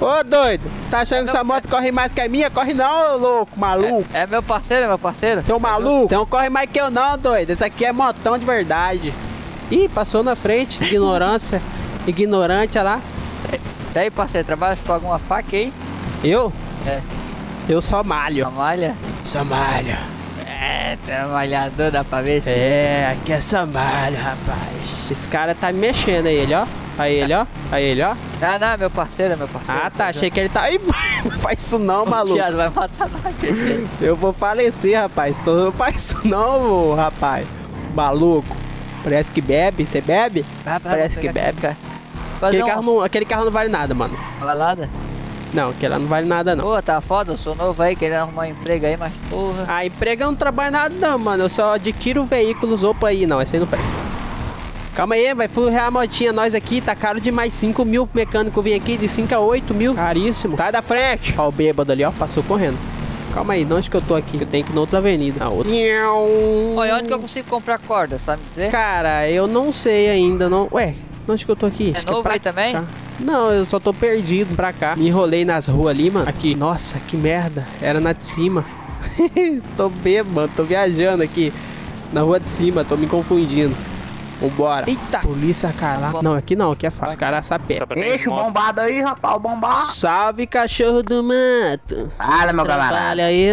Ô, doido, você tá achando que essa moto corre mais que a minha? Corre não, ô louco, maluco. É meu parceiro, é meu parceiro. Seu maluco, você não corre mais que eu não, doido. Esse aqui é motão de verdade. Ih, passou na frente, ignorância. Ignorante, olha lá. E aí, parceiro, trabalha com alguma faca aí? Eu? É. Eu só malho. Uma malha? Só malho. É, tem uma malhador, dá pra ver se... É, aqui é só malho, rapaz. Esse cara tá me mexendo aí, ele, ó. Aí ele, ó. Aí ele, ó. Ah, não, é meu parceiro, é meu parceiro. Ah, tá. Achei que ele tá. Ih, não faz isso não, maluco. Tiago, vai matar nós. Eu vou falecer, rapaz. Tô... Não faz isso não, rapaz. Maluco. Parece que bebe. Você bebe? Vai, Parece que bebe. cara. Aquele carro, não, aquele carro não vale nada, mano. Balada? Não, aquele lá não vale nada, não. Pô, tá foda, eu sou novo aí, querendo arrumar um emprego aí, mas porra. Ah, emprego eu não trabalho nada, não, mano. Eu só adquiro veículos. Opa aí, não. Esse aí não presta. Calma aí, vai furrar a motinha. Nós aqui, tá caro demais. 5 mil mecânico vir aqui, de 5 a 8 mil. Caríssimo. Sai da frente. Ó, o bêbado ali, ó. Passou correndo. Calma aí, de onde que eu tô aqui? Eu tenho que ir na outra avenida. Na outra. Olha, onde que eu consigo comprar corda, sabe dizer? Cara, eu não sei ainda, não. Ué, onde que eu tô aqui? É Acho que novo pra aí também? cá. Não, eu só tô perdido pra cá. Me enrolei nas ruas ali, mano. Aqui. Nossa, que merda. Era na de cima. tô bêbado, tô viajando aqui. Na rua de cima, tô me confundindo. Vambora. Eita! Polícia, cara. Não, aqui não, aqui é fácil. Os caras sapé. Deixa o bombado aí, rapaz, o bombado. Salve, cachorro do mato. Fala, meu camarada. Trabalha aí.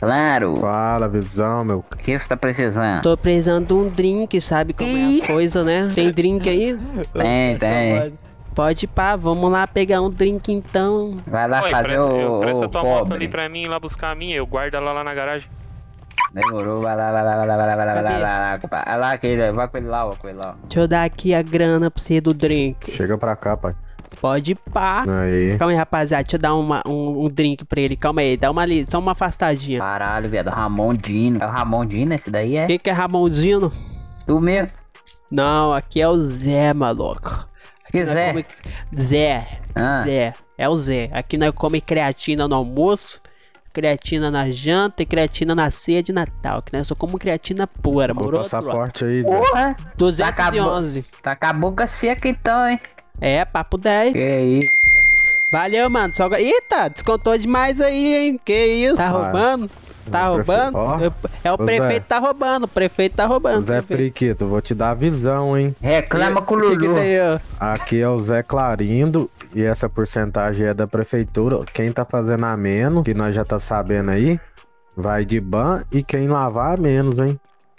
Claro. Fala, visão, meu. O que você tá precisando? Tô precisando de um drink, sabe como é a coisa, né? Tem drink aí? Tem, tem. Pode pá, vamos lá pegar um drink então. Vai lá Oi, fazer presta, eu, o, presta o tua moto ali pobre. pra mim ir lá buscar a minha, eu guardo ela lá na garagem. Demorou, vai lá, vai lá, vai lá, vai lá, vai lá, vai lá, vai lá. Vai lá, aquele, vai com ele lá, ó, com ele lá. Deixa eu dar aqui a grana pra você do drink. Chega pra cá, pai. Pode pá. Aí. Calma aí, rapaziada. Deixa eu dar uma, um, um drink pra ele. Calma aí, dá uma ali, só uma afastadinha. Caralho, viado, Ramon Dino. É o Ramon Dino esse daí, é? Quem que é Ramonzino? Tu mesmo? Não, aqui é o Zé, maluco. Que Nós Zé? come- Zé. Ah, Zé. É o Zé. Aqui nós comemos creatina no almoço, creatina na janta e creatina na ceia de Natal. Que nós só comemos creatina pura, O moro? passaporte aí, porra. 211. Tá com a boca seca então, hein? É, papo 10. Que isso? Valeu, mano. Só... Eita, descontou demais aí, hein? Que isso? Tá Ah, roubando? Tá o prefe- roubando? ó. Eu- É o Ô, Zé. prefeito tá roubando, o prefeito tá roubando. Zé prefeito. Periquito, vou te dar a visão, hein? Reclama com o O que que Lulu. Aqui é o Zé Clarindo e essa porcentagem é da prefeitura. Quem tá fazendo a menos, que nós já tá sabendo aí, vai de ban e quem lavar a menos, hein?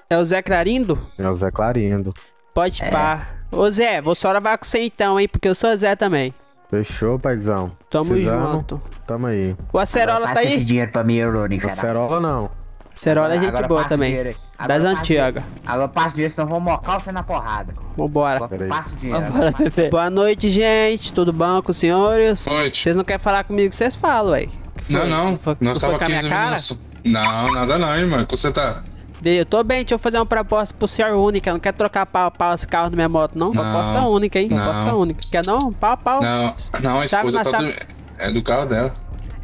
É o Zé Clarindo? É o Zé Clarindo. Pode É. pá. Ô Zé, vou só lavar com você então, hein? Porque eu sou Zé também. Fechou, paizão? Tamo junto. Tamo aí. O Acerola tá Passa esse aí? dinheiro pra mim, Lourinho, caralho. Acerola não. Acerola é gente Agora boa também. aí. Das antigas. Agora passa o dinheiro, senão vou mocar você na porrada. Vambora. Passa o dinheiro. Bora, bebê. Boa noite, gente. Tudo bom com os senhores? Noite. Vocês não querem falar comigo, vocês falam, ué. Que foi? Não, não. Foi, Nós foi tava com a minha 15 cara? minutos. Não, nada não, irmão. Como você tá? Eu tô bem, deixa eu fazer uma proposta pro senhor única. Não quer trocar pau a pau esse carro da minha moto, não? Não. Proposta única, hein? Não. Proposta única. Quer não? Pau a pau? Não, não, a Chave esposa na tá chave. do... É do carro dela.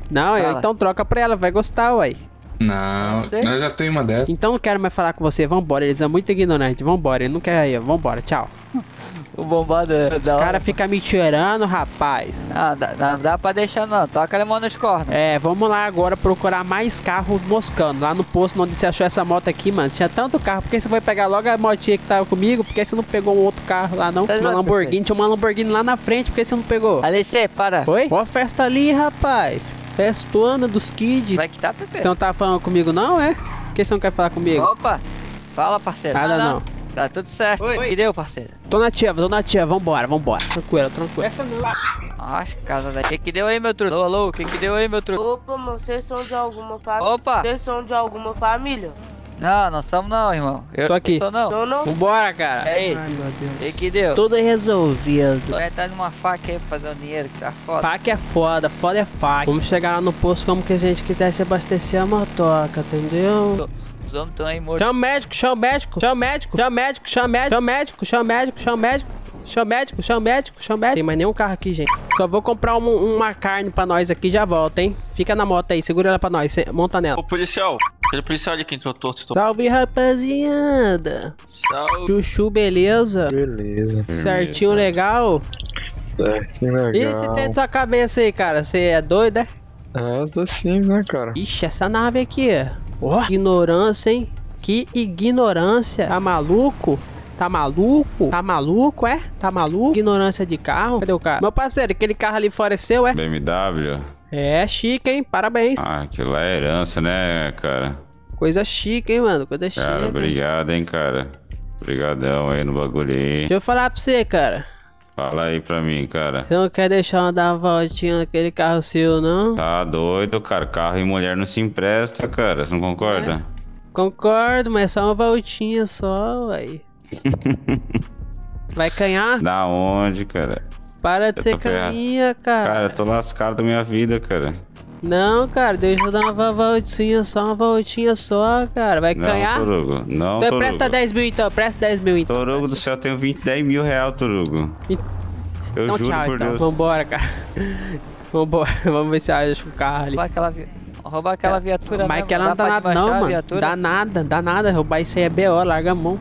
Não, eu- Fala. então troca pra ela, vai gostar, ué. Não, nós já tem uma dela. Então não quero mais falar com você, vambora. Eles são muito ignorantes, vambora. Ele não quer aí, vambora, tchau. O bombado é Os da hora. caras ficam me tirando, rapaz. Ah, dá, dá, dá pra deixar não, toca a mão nos cornos. É, vamos lá agora procurar mais carros moscando. Lá no posto onde você achou essa moto aqui, mano. Tinha tanto carro. Por que você foi pegar logo a motinha que tava comigo? Por que você não pegou um outro carro lá, não? Uma Lamborghini. Tinha uma Lamborghini lá na frente. Por que você não pegou? Alice, para. Oi? Ó a festa ali, rapaz. Festona dos kids. Vai que tá, Pepe. Então tá falando comigo não, é? Por que você não quer falar comigo? Opa, fala, parceiro. Nada Ah, não. Tá tudo certo. Oi. E deu, parceiro? Tô nativa, tô nativa. Vambora, vambora. Tranquilo, tranquilo. Essa não. Acho casa. O que que deu aí, meu truto? Alô, alô, o que que deu aí, meu truto? Opa, mano, vocês são de alguma família? Opa! Vocês são de alguma família? Não, não estamos não, irmão. Eu Tô aqui. Tô não. Não, não? Vambora, cara. E aí? Ai, meu O Deus. que que deu? Tudo resolvido. Vai entrar numa faca aí pra fazer o dinheiro que tá foda. Faca é foda, foda é faca. Vamos chegar lá no posto como que a gente quisesse abastecer a motoca, entendeu? Os homens estão aí mortos. Chama o médico, chama o médico, chama o médico, chama o médico, chama o médico, chama o médico, chama o médico. Chama o médico, chama o médico, chama o médico. Tem mais nenhum carro aqui, gente. Só vou comprar uma, uma carne pra nós aqui e já volta, hein? Fica na moto aí, segura ela pra nós, monta nela. Ô, policial. Aquele policial ali que entrou torto. Tô... Salve, rapaziada. Salve. Chuchu, beleza? Beleza. Certinho, beleza. legal? Certinho, legal. E esse tem na sua cabeça aí, cara? Você é doido, é? É, eu tô sim, né, cara? Ixi, essa nave aqui, ó. Ignorância, hein? Que ignorância. Tá maluco? Tá maluco? Tá maluco, é? Tá maluco? Ignorância de carro? Cadê o cara? Meu parceiro, aquele carro ali fora é seu, é? BMW? É chique, hein? Parabéns. Ah, aquilo lá é herança, né, cara? Coisa chique, hein, mano? Coisa chique. Cara, obrigado, hein, cara. Obrigadão aí no bagulho aí. Deixa eu falar pra você, cara. Fala aí pra mim, cara. Você não quer deixar eu dar uma voltinha naquele carro seu, não? Tá doido, cara. Carro e mulher não se empresta, cara. Você não concorda? Concordo, mas é só uma voltinha só, véi. Vai canhar? Da onde, cara? Para de Eu ser ferrado. caninha, cara. Cara, eu tô lascado da minha vida, cara. Não, cara, deixa eu dar uma voltinha só, uma voltinha só, cara. Vai Não, canhar? Torugo. Não, Então Torugo. presta 10 mil então, presta 10 mil então. Torugo do céu, eu tenho 20, 10 mil real, Torugo. Eu Então juro tchau, por então. Deus. Vambora, cara. Vambora, vamos ver se acha o carro ali. Roubar aquela, roubar aquela viatura Mas que ela não dá pra nada não, a mano. viatura? Dá nada, dá nada. Roubar isso aí é B.O., larga a mão.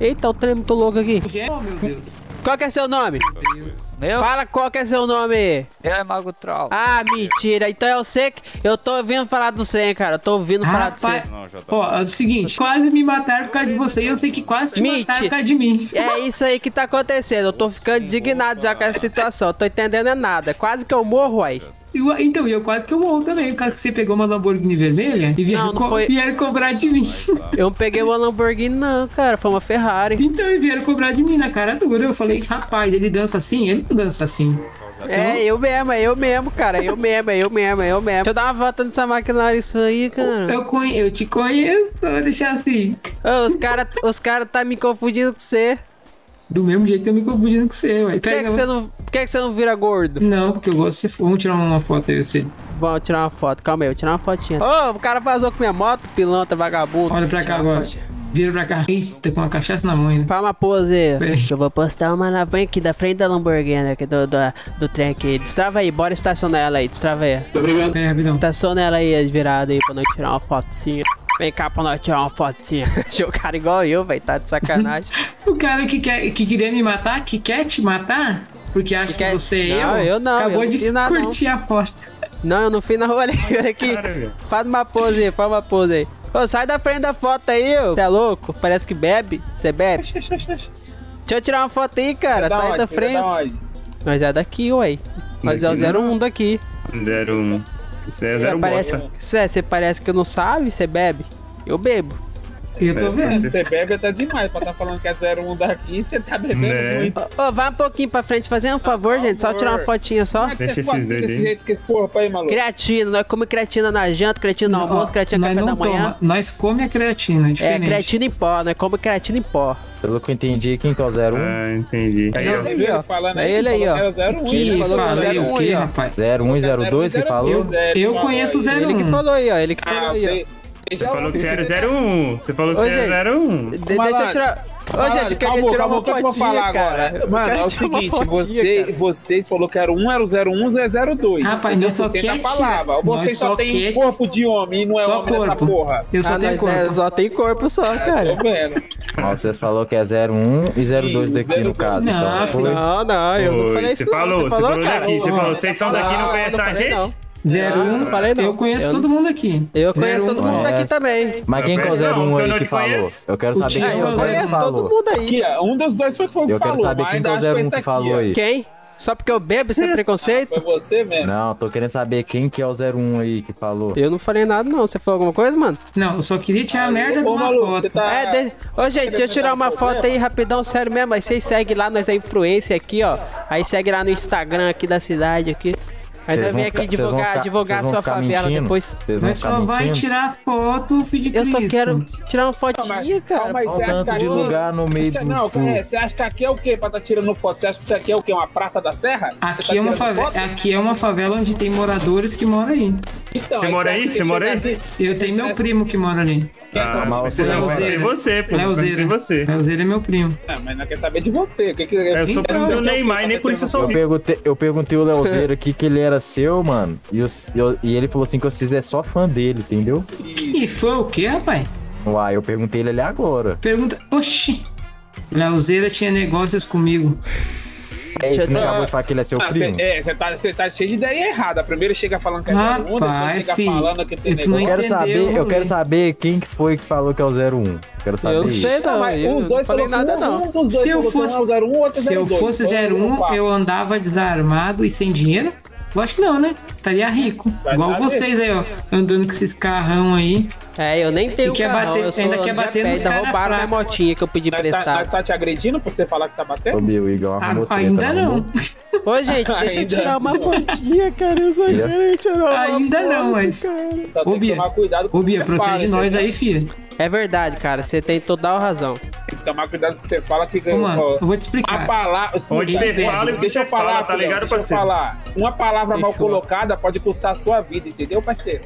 Eita, o trem muito louco aqui. Oh, meu Deus. Qual que é seu nome? Meu? Fala qual que é seu nome. Eu é Mago Troll. Ah, mentira. Então eu sei que... Eu tô ouvindo falar do hein, cara. Eu tô ouvindo falar do já tá. ó, é o seguinte, quase me mataram por causa de você e eu sei que quase te Mentira. mataram por causa de mim. É isso aí que tá acontecendo. Eu tô ficando indignado já com essa situação. Eu tô entendendo é nada. Quase que eu morro aí. Eu- Então, eu quase que eu morro também, por causa que você pegou uma Lamborghini vermelha e vieram, Não, não co- foi- vieram cobrar de mim. Eu não peguei uma Lamborghini, não, cara. Foi uma Ferrari. Então, e vieram cobrar de mim na cara dura. Eu falei, rapaz, ele dança assim? Ele não dança assim. É, eu mesmo, é eu mesmo, cara. Eu mesmo, é eu mesmo, é eu mesmo. Deixa eu dar uma volta nessa maquinária isso aí, cara. Eu, conhe- eu te conheço, vou deixar assim. Ô, os caras os cara tá me confundindo com você. Do mesmo jeito eu me confundindo com você, ué. Por que, Pega, que você não, por que, que você não vira gordo? Não, porque eu gosto de você. Vamos tirar uma foto aí, você. Vamos tirar uma foto, calma aí, eu vou tirar uma fotinha. Ô, o cara vazou com minha moto, pilantra, vagabundo. Olha pra cá agora. fotinha. Vira pra cá. Eita, com uma cachaça na mão ainda. Faz uma pose. Eu vou postar uma na van aqui da frente da Lamborghini, aqui do, do, do trem aqui. Destrava aí, bora estacionar ela aí, destrava aí. Pera aí, rapidão. Estaciona ela aí, virada aí, pra nós tirar uma fotinha. Vem cá pra nós tirar uma fotinha. Achei o cara igual eu, velho, tá de sacanagem. O cara que, quer, que queria me matar, que quer te matar, porque acha que, quer- você é Não, eu, eu não, acabou eu não de fiz nada, não. curtir a foto. Não, eu não fiz na rua ali, olha aqui. Faz uma pose aí, faz uma pose aí. Ô, sai da frente da foto aí, ô. Você é louco? Parece que bebe. Você bebe? Deixa eu tirar uma foto aí, cara. Da sai onde? da é da frente. Nós é daqui, ué. Nós é o Daqui 01 daqui. 01. Isso é Você zero parece, bosta. Cê- você parece que não sabe, você bebe. Eu bebo. Eu tô vendo. Você bebe até demais pra tá falando que é 01 daqui, você tá bebendo Né? muito. Ô, ô, vai um pouquinho pra frente, fazer um favor, gente. Só tirar uma fotinha só. Como é que você ficou assim desse jeito com esse corpo aí, maluco? Creatina, nós comemos creatina na janta, creatina no almoço, creatina café não da manhã. toma, nós come a creatina, é É, diferente. creatina em pó, nós comemos creatina em pó. Pelo que eu entendi, quem que é o 01? Ah, entendi. Aí, ó. Aí, ó. falando É ele aí, ó. Que falou que falei era o 01 quê, aí, rapaz? 01 e 02 que falou? Eu, eu conheço o 01. Ele que falou aí, ó. Ele que falou Ah, aí, ó. Você- Você falou que você era 01. Você falou que Ô, você gente, era 01. De- deixa eu tirar. Ô, gente, eu queria tirar uma o que eu vou falar cara. agora? Eu Mano, quero é o tirar uma seguinte, fotinha, você, cara. vocês falou que era um, era o 01 é 02. Rapaz, Entendeu? nós só Sustenta quer a palavra. tirar- Vocês só só tem quer- corpo de homem e não é Só homem nessa corpo. porra. Eu só Ah, tenho corpo. é, só tem corpo só, cara. Tô vendo. Você falou que é 01 e 02 daqui no caso. Não, então? Não, não, eu não falei você isso. não. falou, você falou daqui, você falou, vocês são daqui e não conhecem a gente? Não. 01, não falei não. eu conheço Eu todo mundo aqui. Eu conheço 01 todo mundo é. daqui também. Mas quem que é o Não, 01 eu não aí que falou? Eu quero saber quem é o 01 que conheço todo falou. mundo aí. Aqui, um dos dois foi que que Eu quero falou, saber quem é o 01 esse que aqui, falou aí. Quem? Só porque eu bebo, isso é preconceito? Foi você mesmo. Não, tô querendo saber quem que é o 01 aí que falou. Eu não falei nada, não. Você falou alguma coisa, mano? Não, eu só queria tirar a merda de Ô, uma maluco, foto. tá... É, de... Ô, gente, deixa eu tirar uma foto aí rapidão, sério mesmo. Aí vocês seguem lá, nós é influência aqui, ó. Aí segue lá no Instagram aqui da cidade aqui. Nós vem aqui divulgar, ficar- divulgar sua favela mentindo? depois. Ficar só vai mentindo? tirar foto, filho de Eu só quero tirar uma fotinha, cara. calma aí, você acha que aqui... lugar no meio Você- do... Não, do- é, você acha que aqui é o quê pra tá tirando foto? Você acha que isso aqui é o quê? Uma praça da serra? Você Aqui, tá é uma favela, foto? aqui é uma favela onde tem moradores que moram aí. Então, Você mora aí? Você mora aí? aqui- Eu tenho meu primo que mora ali. Ah, mas mas você é. você, pô. Tem você. Leozeira é meu primo. Não, mas não quer saber de você. O que que... Eu sou Então, primo do você quer o quê Neymar e nem tá por isso eu sou Eu rico. perguntei, eu perguntei o Leozeiro aqui que ele era seu, mano. E, eu- eu- e ele falou assim que vocês é só fã dele, entendeu? E foi o que, rapaz? Uai, eu perguntei ele ali agora. Pergunta. Oxi. Leozeira tinha negócios comigo. Deixa eu Não, dar- acabou que ele é seu Ah, primo? cê- é, você tá, cê tá cheio de ideia errada. Primeiro chega falando que é 01, depois Rapaz, chega filho, falando que tem não Eu negócio. quero saber, eu quero saber quem que foi que falou que é o 01. Quero saber. Eu não sei Não, não, mas eu os não dois falei falou que nada um- não. Um dos dois Se eu um fosse- é o 01, o outro é Se eu 02. fosse Foi 01, papo. eu andava desarmado e sem dinheiro? Lógico que não, né? Estaria rico. Vai Igual saber. vocês aí, ó. Andando com esses carrão aí. É, eu nem tenho E quer carrão, bater- eu sou ainda quer bater nos ainda roubaram minha motinha que eu pedi Nós tá, emprestado. nós tá te agredindo pra você falar que tá batendo? Ô, o Igor Ah, arrumou treta, ainda não. Ô, gente, deixa eu Ainda tirar uma não. fotinha, cara. Eu só quero tirar uma Ainda não, foto, mas. cara. Só Ô, que Bia. tomar cuidado com Ô, o que Bia, protege fala, nós entendeu? aí, filho. É verdade, cara. Você tem toda a razão. Tem que tomar cuidado que você fala que Ô, mano, eu vou te A explicar. palavra. Onde você Deixa fala Deixa eu falar, fala, tá ligado, deixa eu parceiro? falar. Uma palavra mal Fechou. colocada pode custar a sua vida, entendeu, parceiro?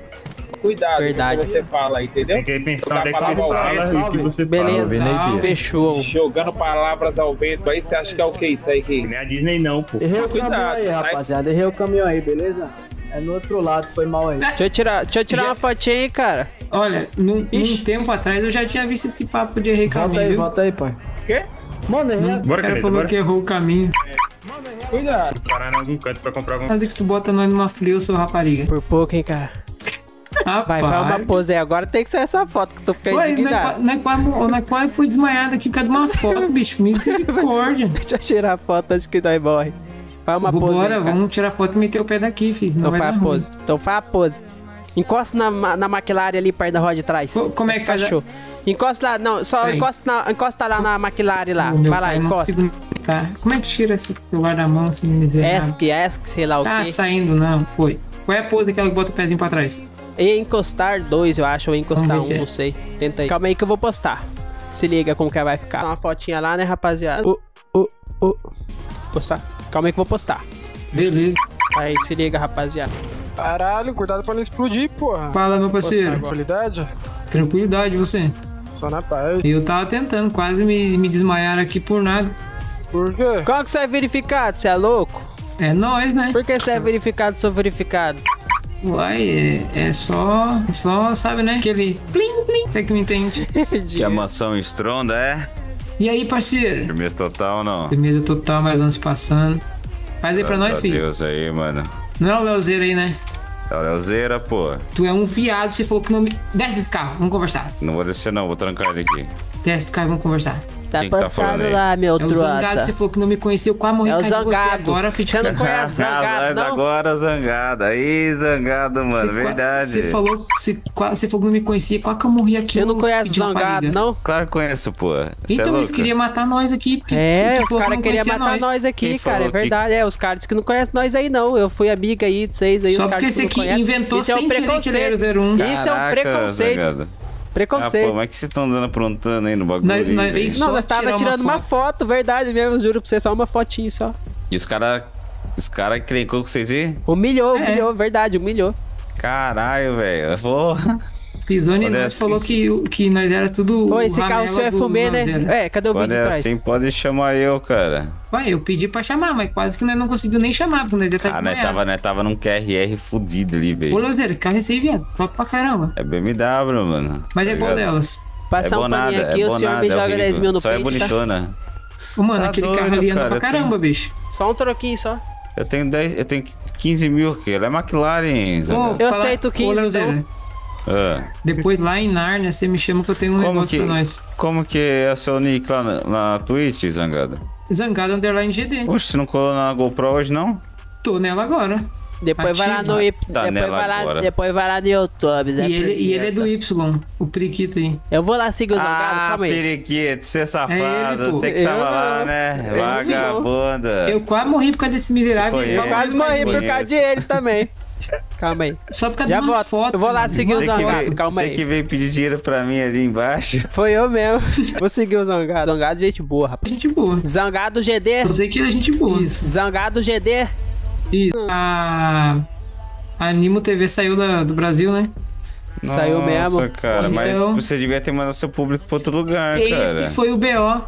Cuidado Verdade. com o que você fala, entendeu? Tem que pensar onde é que você fala e o que você Beleza, Salve, Salve. fechou. Jogando palavras ao vento aí, você acha que é o que isso aí? Que... fala. Nem a Disney não, pô. Errei o Cuidado, caminhão aí, tá? rapaziada. Errei o caminhão aí, beleza? É no outro lado, foi mal aí. Deixa eu tirar, deixa eu tirar Já- uma fotinha aí, cara. Olha, num, tempo atrás eu já tinha visto esse papo de errei Volta caminho, aí, volta aí, pai. Quê? Mano, errei. Bora, O cara falou que errou o caminho. Cuidado. Parar em algum canto pra comprar algum... Fazer que tu bota nós numa frio, seu rapariga. Por pouco, hein, cara. Vai, Rapaz. vai uma pose aí. Agora tem que ser essa foto que eu tô ficando Ué, indignado. nós quase, nós quase foi desmaiado aqui por causa de uma foto, bicho. Misericórdia. Deixa eu tirar a foto antes que nós morre. Faz uma pose Bora, vamos tirar foto e meter o pé daqui. Senão Então vai faz a ruim. pose. Então faz a pose. Encosta na, na McLaren ali perto da roda de trás. Co- como é que faz a-. Encosta lá, não, só Peraí. encosta, na- encosta lá na McLaren lá. Vai lá, pai, não encosta. consigo tá. Como é que tira esse celular da mão, assim, miserável? Ask, ask, sei lá o Tá quê. saindo, não. Foi. Qual é a pose que ela bota o pezinho pra trás? E encostar dois, eu acho, ou encostar um, se é. não sei. Tenta aí. Calma aí que eu vou postar. Se liga como que vai ficar. Dá uma fotinha lá, né, rapaziada? Ô, ô, ô. Postar. Calma aí que eu vou postar. Beleza. Aí, se liga, rapaziada. Caralho, cuidado pra não explodir, porra. Fala, meu parceiro. Tranquilidade? Tranquilidade, você. Só na paz. Eu tava tentando, quase me, me desmaiar aqui por nada. Por quê? Como que você é verificado? Você é louco? É nós, né? Por que você é verificado, sou verificado? Uai, é, é só. Só, sabe, né? Aquele plim, plim. Você que me entende. Que a mansão estronda, é? E aí, parceiro? Firmeza total ou não? Firmeza total, mais anos passando. Faz aí pra nós, filho. Deus aí, mano. Não é o Leozeiro aí, né? Tá o Leozeira, pô. Tu é um viado, você falou que não me. Desce desse carro, vamos conversar. Não vou descer não, vou trancar ele aqui. Desce do carro, vamos conversar. Tá Quem que tá falando postado aí? lá, meu É o Zangado, você falou que não me conhecia, eu quase morri É o Zangado. agora, filho. Você não conhece Zangado, não? agora zangado. Aí, zangado, mano. Você Verdade. Você falou, você, você falou que não me conhecia, quase que eu morri aqui. Você não conhece. Zangado, não? Claro que conheço, pô. Você é Então eles louco? queriam matar nós aqui. porque É, os caras queriam matar nós, aqui, Quem cara. É falou que- verdade. É, os caras que não conhecem nós aí, não. Eu fui amiga aí de vocês aí, Só os caras porque que esse não aqui conhecem. inventou Isso é um sem querer que ele preconceito. era 01. Isso é um preconceito. Preconceito. Ah, pô, mas que vocês estão dando aprontando aí no bagulho? Nós- aí, nós- Não, nós tava tirar uma tirando uma foto. foto, verdade mesmo, juro pra você, só uma fotinha só. E os caras. Os caras crencou com vocês aí? Humilhou, É. humilhou, verdade, humilhou. Caralho, velho. Porra. Olha nós, assim, falou que, que nós era tudo. Ô, esse carro seu é fumê, né? É, cadê o Quando vídeo é de trás? assim, pode chamar eu, cara. Ué, eu pedi pra chamar, mas quase que nós não conseguimos nem chamar, porque nós ia estar Ah, nós tava, nós tava num QRR fudido ali, Ô, velho. Leozeiro, carro esse aí, viado. Top pra caramba. É BMW, mano. Mas tá é qual ligado? delas? Passar é um paninho aqui, é o senhor me é joga horrível. 10 mil no Só é peito, tá? bonitona. Ô, mano, Tá aquele doido, carro ali anda cara, pra caramba, bicho. Só um troquinho só. Eu tenho 10, eu tenho 15 mil aqui. Ela é McLaren, Ô, Zangado. Eu aceito 15, Ô, Leozeiro, então. Ah, depois lá em Nárnia, você me chama que eu tenho um Como negócio que- pra nós. como que é seu nick lá na, na Twitch, Zangado? Zangado Underline GD. Oxe, você não colou na GoPro hoje, não? Tô nela agora. Depois vai lá no Y. Tá depois, vai lá, depois vai lá no YouTube. né, E ele, e ele é do? Y, o periquito aí. Eu vou lá seguir o Zangado, Ah, calma aí. periquito, você é É safado. ele, pô. você que tava Eu lá, né? Eu. Vagabunda. Eu quase morri por causa desse miserável. Você Eu quase Conheço, morri por causa de eles também. Calma aí. Só por causa Já de uma volto. foto. Eu vou lá mano. seguir o Você Zangado, veio, calma você aí. que veio pedir dinheiro pra mim ali embaixo. Foi eu mesmo. Vou seguir o Zangado. Zangado, gente boa, rapaz. Gente boa. Zangado GD. Eu sei que ele é gente boa. Isso. Zangado GD. Isso. A. A Animo TV saiu da- do Brasil, né? Saiu mesmo. Nossa, cara, mas Então- você devia ter mandado seu público pra outro lugar, Esse cara. foi o BO.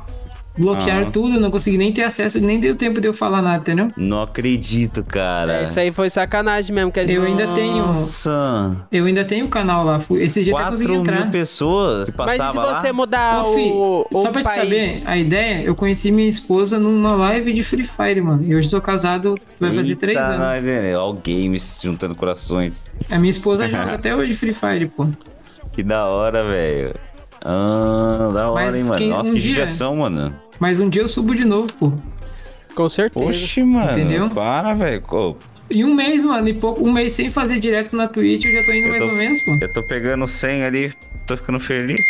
Bloquearam Nossa. tudo, eu não consegui nem ter acesso, nem deu tempo de eu falar nada, entendeu? Não acredito, cara. É, isso aí foi sacanagem mesmo. Que a gente... Eu ainda tenho. Nossa. Eu ainda tenho o canal lá. Esse dia até 4 consegui entrar. mil pessoas que Mas e se passavam lá? você mudar Ô, fi, o, o só pra te país? saber, a ideia, eu conheci minha esposa numa live de Free Fire, mano. E hoje sou casado, vai fazer Eita, três anos. nós, né? Ó, o games juntando corações. A minha esposa joga até hoje Free Fire, pô. Que da hora, velho. Ah, da hora, Mas hein, mano. Nossa, um que dia- judiação, mano. Mas um dia eu subo de novo, pô. Com certeza. Oxi, mano. Entendeu? Para, velho. E um mês, mano, e pouco, um mês sem fazer direto na Twitch, eu já tô indo Eu mais tô- ou menos, pô. Eu tô pegando 100 ali, tô ficando feliz.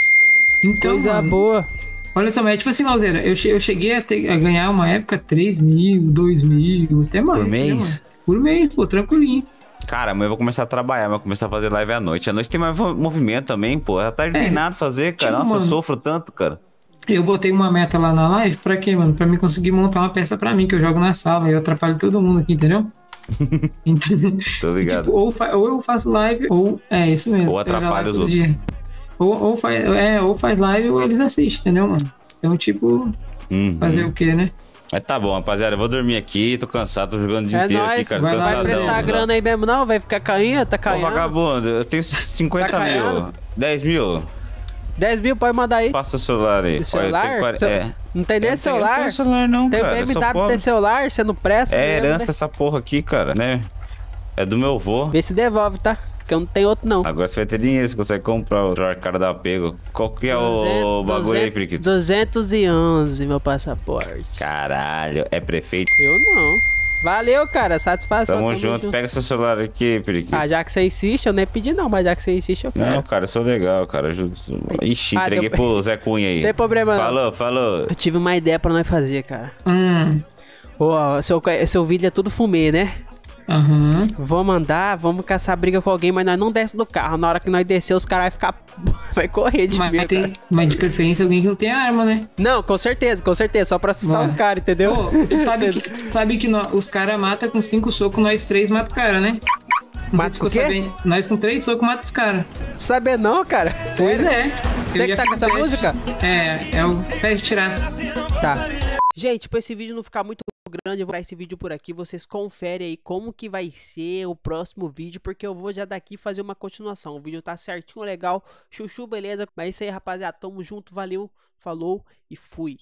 Então, Coisa mano, boa. olha só, mas é tipo assim, Lauzeira, eu, che- eu cheguei a, ter- a ganhar uma época 3 mil, 2 mil, até mais. Por né, mês? mano? Por mês, pô, tranquilinho. Cara, mas eu vou começar a trabalhar, mas vou começar a fazer live à noite. À noite tem mais movimento também, pô. À tarde não tem É, nada a fazer, cara. tipo, Nossa, eu mano. sofro tanto, cara. Eu botei uma meta lá na live, pra quê, mano? Pra mim conseguir montar uma peça pra mim, que eu jogo na sala, e eu atrapalho todo mundo aqui, entendeu? Então, Tô ligado. tipo, ou, fa- ou eu faço live, ou. É isso mesmo. Ou atrapalha os todo outros. dia. Ou, ou, faz, é, ou faz live ou eles assistem, entendeu, mano? Então, tipo, Uhum. fazer o quê, né? Mas tá bom, rapaziada. Eu vou dormir aqui, tô cansado, tô jogando o dia É inteiro aqui, nóis. cara. Vai Tô lá, Vai cansadão. prestar grana aí mesmo, não? Vai ficar cainha? Tá Ô, caindo? vagabundo, eu tenho 50 Tá mil. caindo? 10 mil. 10 mil, pode mandar aí. Passa o celular aí. Olha, eu Celular? tenho quare- Seu- É. Não tem nem Eu tenho- celular? Não tenho celular não, Tem cara. sou BMW, tem celular, você não presta. É herança né? essa porra aqui, cara, né? É do meu avô. Vê se devolve, tá? Porque eu não tenho outro, não. Agora você vai ter dinheiro, você consegue comprar o cara da apego. Qual que é o 200, bagulho aí, 200, Periquito? 211, meu passaporte. Caralho, é prefeito. Eu não. Valeu, cara. Satisfação. Tamo, junto. Pega seu celular aqui, Periquito. Ah, já que você insiste, eu nem pedi não, mas já que você insiste, eu quero. Não, cara, eu sou legal, cara. Ixi, Ah, entreguei deu- pro Zé Cunha aí. Tem problema não. Falou, falou. Eu tive uma ideia pra nós fazer, cara. Hum. Ô, seu, seu vídeo é tudo fumê, né? Aham. Vamos andar, vamos caçar briga com alguém, mas nós não desce do carro. Na hora que nós descer, os caras vão ficar. Vai correr de Mas, medo. tem, mas de preferência alguém que não tem arma, né? Não, com certeza, com certeza. Só pra assustar Vai. os caras, entendeu? Ô, tu sabe que, tu sabe que nó- os caras matam com cinco socos, nós três mata o cara, né? Mata o quê? sabendo. Nós com três socos mata os caras. Saber não, cara. Pois Sério? é. Você que tá com essa música? É, é o pé tirar. Tá. Gente, pra esse vídeo não ficar muito grande, eu vou dar esse vídeo por aqui. Vocês conferem aí como que vai ser o próximo vídeo, porque eu vou já daqui fazer uma continuação. O vídeo tá certinho, legal. Chuchu, beleza? Mas é isso aí, rapaziada. Tamo junto, valeu, falou e fui.